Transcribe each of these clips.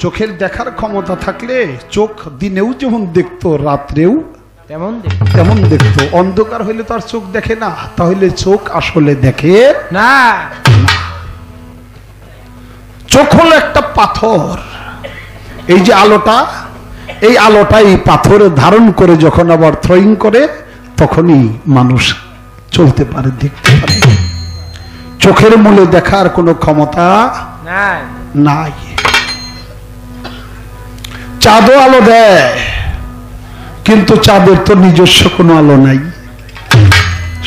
চোখের দেখার ক্ষমতা থাকলে চোখ দিনেও যেমন দেখতো রাত্রেও তেমন তেমন দেখতো। অন্ধকার হইলে তো আর চোখ দেখে না তাহলে চোখ আসলে দেখে না। চোখ হলো একটা পাথর। এই যে আলোটা এই আলোটা এই পাথর ধারণ করে যখন আবার থ্রোয়িং করে তখনই মানুষ চলতে পারে দেখতে পারে। চোখের মূলে দেখার কোনো ক্ষমতা নাই। নাই। চাঁদও আলো দেয়, কিন্তু চাঁদের তো নিজস্ব কোনো আলো নাই।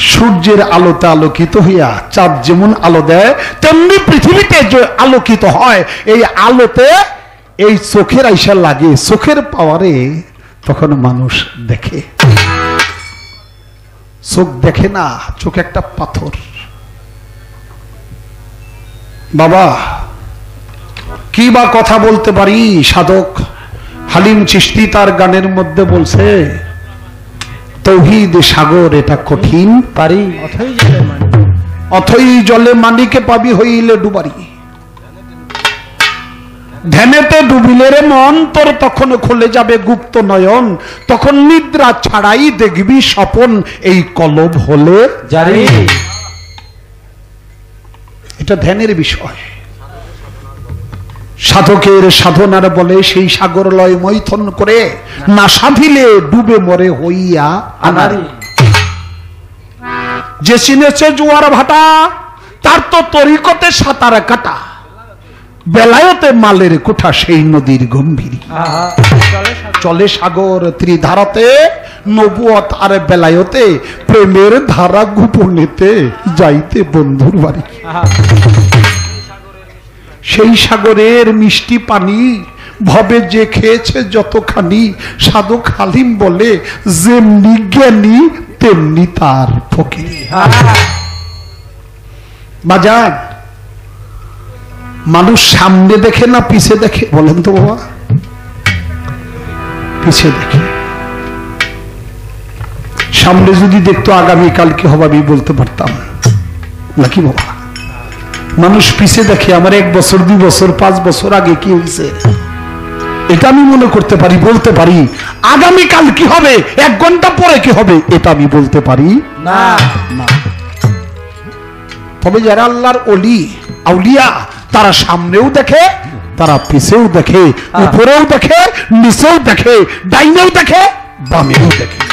সূর্যের আলোতে আলোকিত হইয়া চাঁদ যেমন আলো দেয়, তেমনি পৃথিবীতে যে আলোকিত হয়, এই আলোতে এই চোখের আইসা লাগে, চোখের পাওয়ারে তখন মানুষ দেখে। চোখ দেখে না, চোখ একটা পাথর। বাবা, কি বা কথা বলতে পারি, সাধক? হালিম চিস্তি তার গানের মধ্যে বলছে তৌহিদ সাগর এটা কঠিন পারি। অথই জলে মানিকে। পাবি হইলে ডুবারি। ধ্যানেতে ডুবিলে রে মন তোর তখন খুলে যাবে গুপ্ত নয়ন। তখন নিদ্রা ছাড়াই দেখবি স্বপন এই কলব হলে। জারি এটা ধ্যানের বিষয়। সাধকের সাধনার বলে সেই সাগর লয় মৈথন করে না সাধিলে ডুবে মরে হইয়া আনারি। যে চিনেছে জোয়ার ভাটা, তার তো তরিকতে সাঁতার কাটা। বেলায়তে মালের কোঠা সেই নদীর গম্ভীর। চলে সাগর ত্রিধারাতে, নবুয়ত আর বেলায়তে প্রেমের ধারা গোপনেতে যাইতে বন্ধুর বাড়ি। সেই সাগরের মিষ্টি পানি, ভবে যে খেয়েছে যতখানি, সাধক হালিম বলে, যেমনি জ্ঞানী, তেমনি তার ফকির। বাজার মানুষ সামনে দেখে না পিছে দেখে? বলেন তো বাবা। পিছে দেখে। সামনে যদি দেখতো আগামীকাল কি হবে আমি বলতে পারতাম। নাকি বাবা? মানুষ পিছে দেখে আমার এক বছর দুই বছর পাঁচ বছর আগে কি হয়েছে এটা আমি মনে করতে পারি বলতে পারি। আগামীকাল কি হবে? এক ঘণ্টা পরে কি হবে? এটা আমি বলতে পারি। না। না। তবে যারা আল্লাহর অলি আউলিয়া তারা সামনেও দেখে তারা পিছেও দেখে উপরেও দেখে নিচেও দেখে ডাইনেও দেখে বামেও দেখে।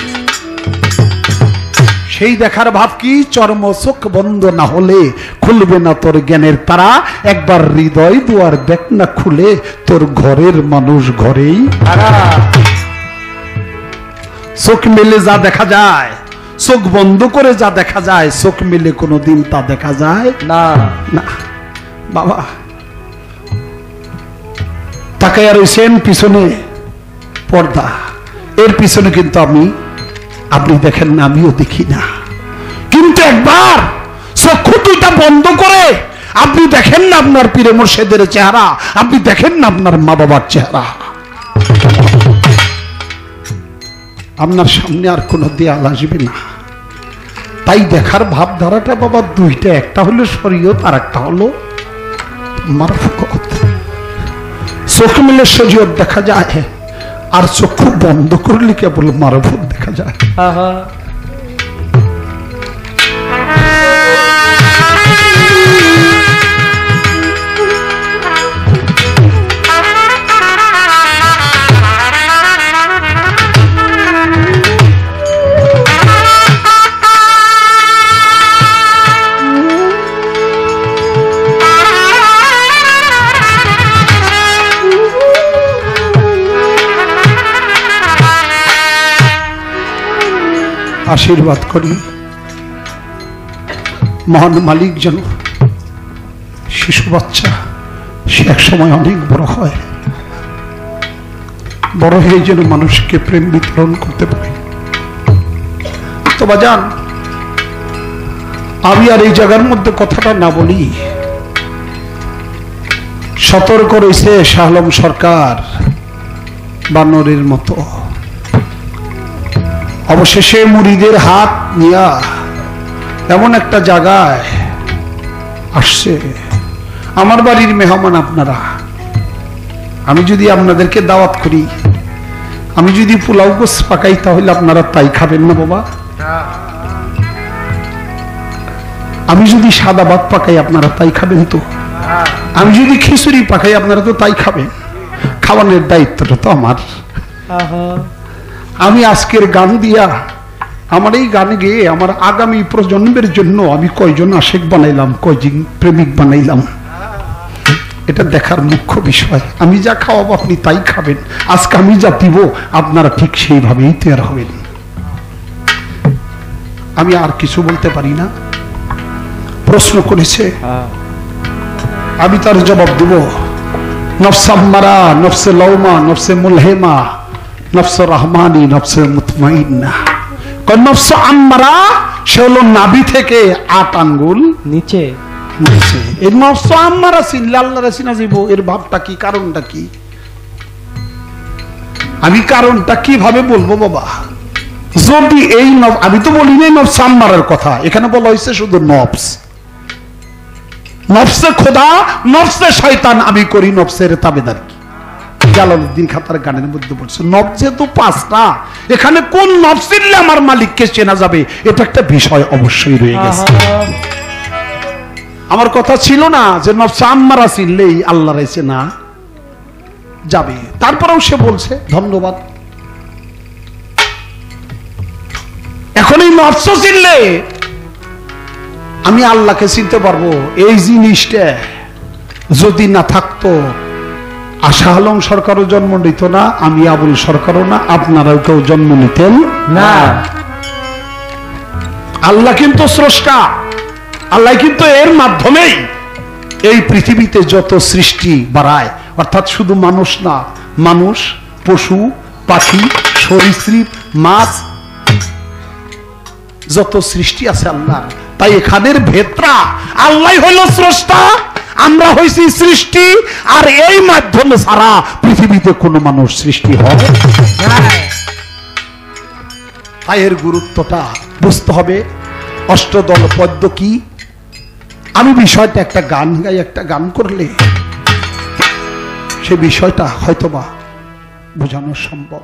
সেই দেখার ভাব কি? চর্ম চোখ বন্ধ না হলে খুলবে না তোর জ্ঞানের তারা। একবার হৃদয় দুয়ার দেখ না খুলে তোর ঘরের মানুষ ঘরেই চোখ মেলে যা দেখা যায়, চোখ বন্ধ করে যা দেখা যায়, চোখ মেলে কোনোদিন তা দেখা যায় না। না। বাবা। তাকাইয়া রয়েছেন পিছনে পর্দা। এর পিছনে কিন্তু আমি আপনি দেখেন না, আমিও দেখি না। কিন্তু একবার চক্ষু দুইটা বন্ধ করে আপনি দেখেন না আপনার পীরে মোর্শেদের চেহারা, আপনি দেখেন না আপনার মা বাবার চেহারা। আপনার সামনে আর কোনো দেয়াল আসবে না। তাই দেখার ভাবধারাটা বাবা দুইটা, একটা হলো শরীয়ত আর একটা হলো মারফত। চোখ মিলে শরীয়ত দেখা যায়। আর চক্ষু বন্ধ করলে কেবল মারভূত দেখা যায়। আশীর্বাদ করি। মহান মালিক যেন শিশু বাচ্চা, সে এক সময় অনেক বড় হয়। বড় হয়ে যেন মানুষকে প্রেম বিতরণ করতে পারে। তো বাজান আমি আর এই জায়গার মধ্যে কথাটা না বলি। সতর্ক রয়েছে শাহলম সরকার বানরের মতো। অবশেষে মুড়িদের হাত নিয়া এমন একটা জায়গায় আসছে। আমার বাড়ির মেহমান আপনারা, আমি যদি আপনাদেরকে দাওয়াত করি, আমি যদি পোলাও গোস পাকাই, তাহলে আপনারা তাই খাবেন না বাবা? আমি যদি সাদা ভাত পাকাই, আপনারা তাই খাবেন তো? আমি যদি খিচুড়ি পাকাই, আপনারা তো তাই খাবেন। খাওয়ানোর দায়িত্বটা তো আমার। আমি আজকের গান দিয়া আমার এই গান গেয়ে আমার আগামী প্রজন্মের জন্য আমি কয়জন আশেক বানাইলাম, কয়জন প্রেমিক বানাইলাম? এটা দেখার মুখ্য বিষয়। আমি যা খাওয়াবো আপনি তাই খাবেন। আজকে আমি যা দিব, আপনারা ঠিক সেইভাবেই তৈরি হবেন। আমি আর কিছু বলতে পারি না। প্রশ্ন করেছে, আমি তার জবাব দেব, নফসাম্মারা, নফসে লৌমা নফসে মুলহেমা। নফস রহমানি নফসে মুতমাইন্না। নফস আম্মারা সে হলো নাভি থেকে আট আঙ্গুল নিচে। নিচে। এই নফস আম্মারা আল্লাহ রাসিনা যাইব এর ভাবটা কি কারণটা কি? আমি কারণটা কীভাবে বলব বাবা? যদি এই নব আমি তো বলি নাই নফস আম্মারার কথা এখানে বলা হয়েছে শুধু নফস। নফসে খোদা নফসে শয়তান আমি করি নফসের তাবেদারি। জালালউদ্দিন খাতার গানের মধ্যে বলছে নফস যেহেতু পাঁচটা, এখানে কোন নফসিল্লে আমার মালিককে চেনা যাবে? এটা একটা বিষয় অবশ্যই রয়ে গেছে। আমার কথা ছিল না যে নফসা আম্মারা চিনলেই আল্লাহ রয়েছে না যাবে। তারপরেও সে বলছে, ধন্যবাদ। এখন এই নফস চিনলে আমি আল্লাহকে চিনতে পারব। এই জিনিসটা যদি না থাকতো আশা আলম সরকারও জন্ম নিত না, আমি আবুল সরকারও না, আপনারাও কেউ জন্ম নিতেন না। আল্লাহ কিন্তু স্রষ্টা, আল্লাহ কিন্তু এর মাধ্যমেই এই পৃথিবীতে যত সৃষ্টি বাড়ায়, অর্থাৎ শুধু মানুষ না, মানুষ, পশু, পাখি, সরীসৃপ, মাছ, যত সৃষ্টি আছে আল্লাহ তাই এখানের ভেতরা আল্লাহ হইল স্রষ্টা। আমরা হইছি সৃষ্টি, আর এই মাধ্যমে সারা পৃথিবীতে কোনো মানুষ সৃষ্টি হয়। তাই গুরুত্বটা বুঝতে হবে। অষ্টদল পদ্ম কি? আমি বিষয়টা একটা গান গাই, একটা গান করলে সে বিষয়টা হয়তোবা বোঝানো সম্ভব।